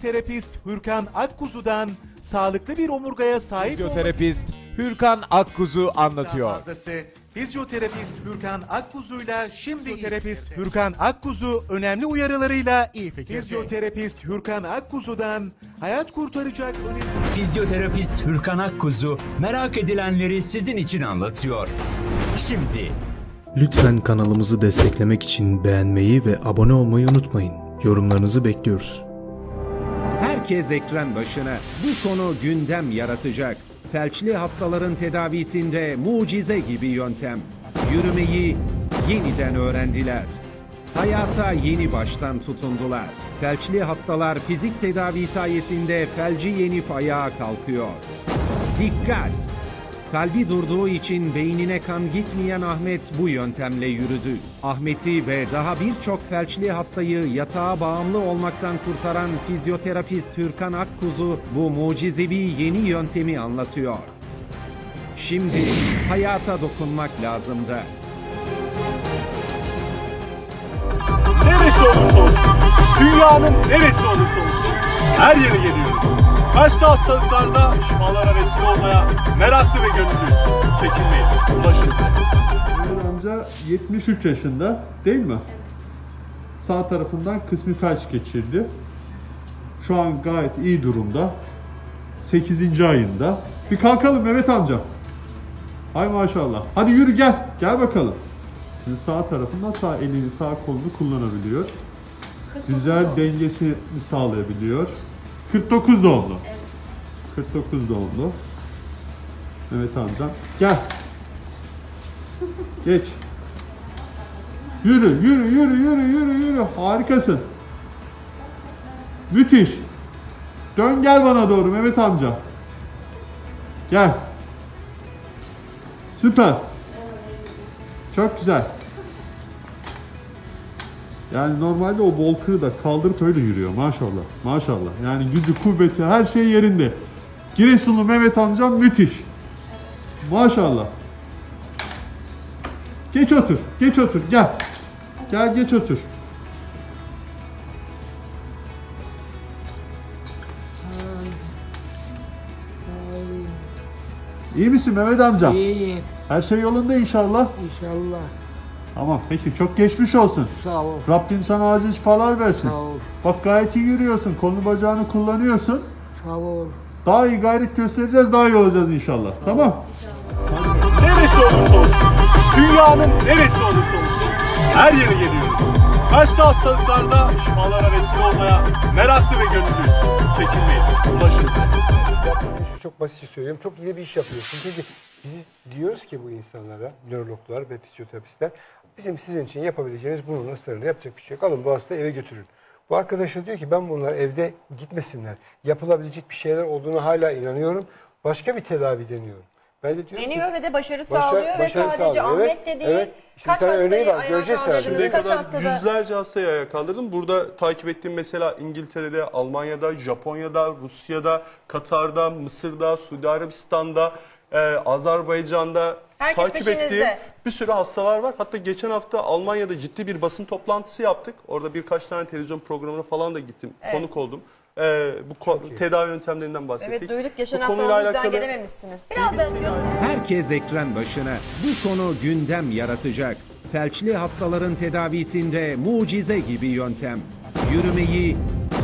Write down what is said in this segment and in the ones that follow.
Fizyoterapist Hürkan Akkuzu'dan sağlıklı bir omurgaya sahip Fizyoterapist Hürkan Akkuzu anlatıyor. fazlası. Fizyoterapist Hürkan Akkuzu'yla şimdi Fizyoterapist Hürkan Akkuzu önemli uyarılarıyla iyi fikirde. Fizyoterapist Hürkan Akkuzu'dan hayat kurtaracak önemli... Fizyoterapist Hürkan Akkuzu merak edilenleri sizin için anlatıyor. Şimdi Lütfen kanalımızı desteklemek için beğenmeyi ve abone olmayı unutmayın. Yorumlarınızı bekliyoruz. Herkes ekran başına. Bu konu gündem yaratacak. Felçli hastaların tedavisinde mucize gibi yöntem. Yürümeyi yeniden öğrendiler. Hayata yeni baştan tutundular. Felçli hastalar fizik tedavi sayesinde felci yenip ayağa kalkıyor. Dikkat! Kalbi durduğu için beynine kan gitmeyen Ahmet bu yöntemle yürüdü. Ahmet'i ve daha birçok felçli hastayı yatağa bağımlı olmaktan kurtaran fizyoterapist Hürkan Akkuzu bu mucizevi yeni yöntemi anlatıyor. Şimdi hayata dokunmak lazımdı. Neresi olursa olsun, dünyanın neresi olursa olsun her yere geliyoruz. Kaçlı hastalıklarda şifalara vesile olmaya meraklı ve gönüllüyüz. Çekinmeyin, ulaşın bize. Mehmet amca 73 yaşında değil mi? Sağ tarafından kısmi felç geçirdi. Şu an gayet iyi durumda. 8. ayında. Bir kalkalım Mehmet amca. Ay maşallah. Hadi yürü gel. Gel bakalım. Şimdi sağ tarafından sağ elini sağ kolunu kullanabiliyor. Güzel dengesini sağlayabiliyor. 49 doğumlu. 49 doğumlu. Mehmet amcam. Gel. Geç. Yürü, yürü, yürü, yürü, yürü, yürü. Harikasın. Müthiş. Dön gel bana doğru Mehmet amca. Gel. Süper. Çok güzel. Yani normalde o bolkırı da kaldırıp öyle yürüyor maşallah. Maşallah. Yani gücü, kuvveti, her şey yerinde. Giresunlu Mehmet amcam müthiş. Maşallah. Geç otur. Geç otur. Gel. Gel geç otur. İyi misin Mehmet amca? İyi Her şey yolunda inşallah. inşallah. Tamam peki çok geçmiş olsun. Sağ ol. Rabbim sana acil şifalar versin. Sağ ol. Bak gayet iyi yürüyorsun. Kolunu bacağını kullanıyorsun. Sağ ol. Daha iyi gayret göstereceğiz. Daha iyi olacağız inşallah. Tamam. Neresi olursa olsun, dünyanın neresi olursa olsun her yere geliyoruz. Kaçlı hastalıklarda şifalara vesile olmaya meraklı ve gönüllüyüz. Çekinmeyin, ulaşın bize. Çok basitçe söylüyorum. Çok iyi bir iş yapıyorsun. Çünkü biz diyoruz ki bu insanlara, nörologlar ve fizyoterapistler bizim sizin için yapabileceğimiz bunun sırrını yapacak bir şey yok. Alın bu hastayı eve götürün. Bu arkadaş da diyor ki ben bunlar evde gitmesinler. Yapılabilecek bir şeyler olduğunu hala inanıyorum. Başka bir tedavi deniyorum. Ben de diyorum ki- Deniyor ve de başarı Başa- sağlıyor ve başarı sadece sağlıyor. Ahmet Evet, de değil. evet. İşte Kaç bir tane örneği hastayı var. ayağa Göreceğiz herhalde. kaldırdınız, Şimdiye kaç kadar hastada? yüzlerce hastayı ayağa kaldırdım. Burada takip ettiğim mesela İngiltere'de, Almanya'da, Japonya'da, Rusya'da, Katar'da, Mısır'da, Suudi Arabistan'da, e, Azerbaycan'da Herkes takip peşinizde. ettiğim bir sürü hastalar var. Hatta geçen hafta Almanya'da ciddi bir basın toplantısı yaptık. Orada birkaç tane televizyon programına falan da gittim. Konuk oldum. E, bu ko- tedavi yöntemlerinden bahsettik. Evet duyduk geçen Bu hafta konuyla o yüzden alakalı- gelememişsiniz. Biraz da. Herkes ekran başına. Bu konu gündem yaratacak. Felçli hastaların tedavisinde mucize gibi yöntem. Yürümeyi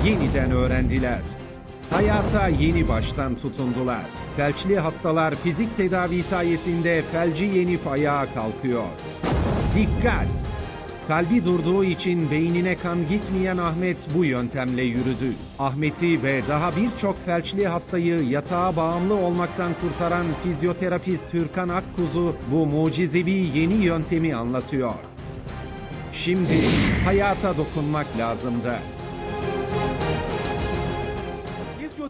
yeniden öğrendiler. Hayata yeni baştan tutundular. Felçli hastalar fizik tedavi sayesinde felci yenip ayağa kalkıyor. Dikkat! Kalbi durduğu için beynine kan gitmeyen Ahmet bu yöntemle yürüdü. Ahmet'i ve daha birçok felçli hastayı yatağa bağımlı olmaktan kurtaran fizyoterapist Hürkan Akkuzu bu mucizevi yeni yöntemi anlatıyor. Şimdi hayata dokunmak lazımdı.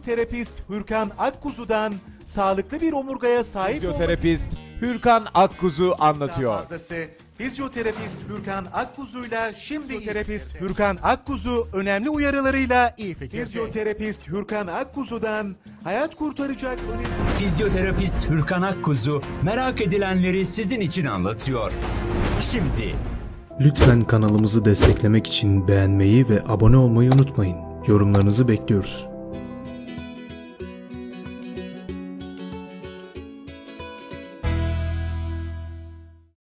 Fizyoterapist Hürkan Akkuzu'dan sağlıklı bir omurgaya sahip Fizyoterapist Hürkan Akkuzu anlatıyor. fazlası. Fizyoterapist Hürkan Akkuzu'yla şimdi Fizyoterapist Hürkan Akkuzu önemli uyarılarıyla iyi fikirde. Fizyoterapist Hürkan Akkuzu'dan hayat kurtaracak önemli... Fizyoterapist Hürkan Akkuzu merak edilenleri sizin için anlatıyor. Şimdi Lütfen kanalımızı desteklemek için beğenmeyi ve abone olmayı unutmayın. Yorumlarınızı bekliyoruz.